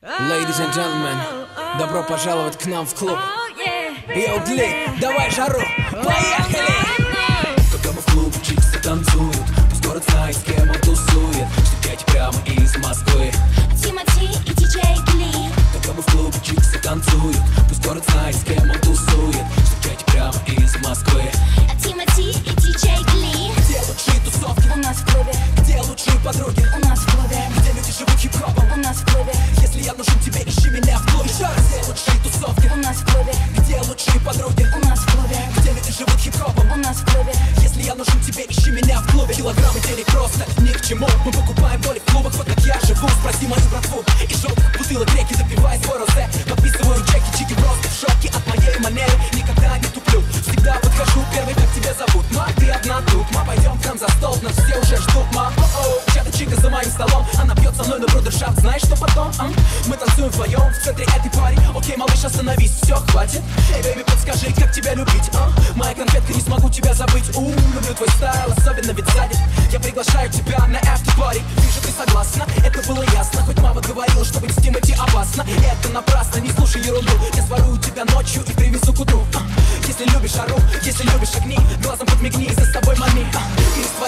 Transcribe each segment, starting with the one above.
Ladies and gentlemen, добро пожаловать к нам в клуб. Йоу, Гли, давай жару, поехали! Когда мы в клубе чиксы танцуют Пусть город знает, с кем он тусует Штукать прямо из Москвы Тимати и диджей Гли Когда мы в клубе чиксы танцуют Пусть город знает, с кем он тусует Штукать прямо из Москвы Тимати и диджей Гли Где лучшие тусовки? У нас в клубе, Где лучшие подруги? у нас в клубе, Где люди живут хип-хопом? у нас в клубе, я нужен тебе, ищи меня в клубе. Еще раз, где лучшие тусовки? у нас в клубе, Где лучшие подруги? у нас в клубе, Где люди живут хип-хопом? у нас в клубе, Если я нужен тебе, ищи меня в клубе. Килограммы денег просто ни к чему. Мы покупаем боли в клубах, вот как я живу. Спроси мою братву. И желтых бутылок реки Допивай свой Мной на брудершафт, знаешь что потом? ам? Мы танцуем вдвоем в центре этой party Окей, малыш, остановись, все, хватит Эй, baby, подскажи, как тебя любить, а? Моя конфетка, не смогу тебя забыть У, люблю твой style, особенно ведь сзади Я приглашаю тебя на party Вижу, ты согласна, это было ясно Хоть мама говорила, что быть с Тимати опасно Это напрасно, не слушай ерунду Я сворую тебя ночью и привезу к утру а? Если любишь жару, если любишь огни Глазом подмигни за собой мани а?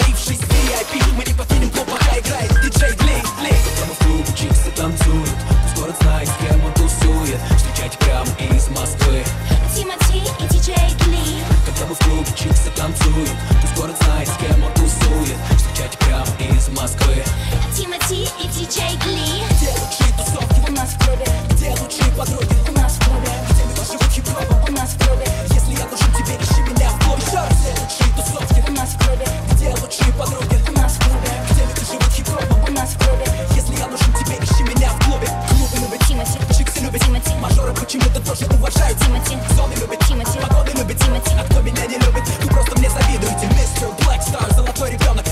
Тимати, Зоны любят Тимати, Погоды любит Тимати. А кто меня не любит, вы просто мне завидуете. Мистер Star, золотой ребенок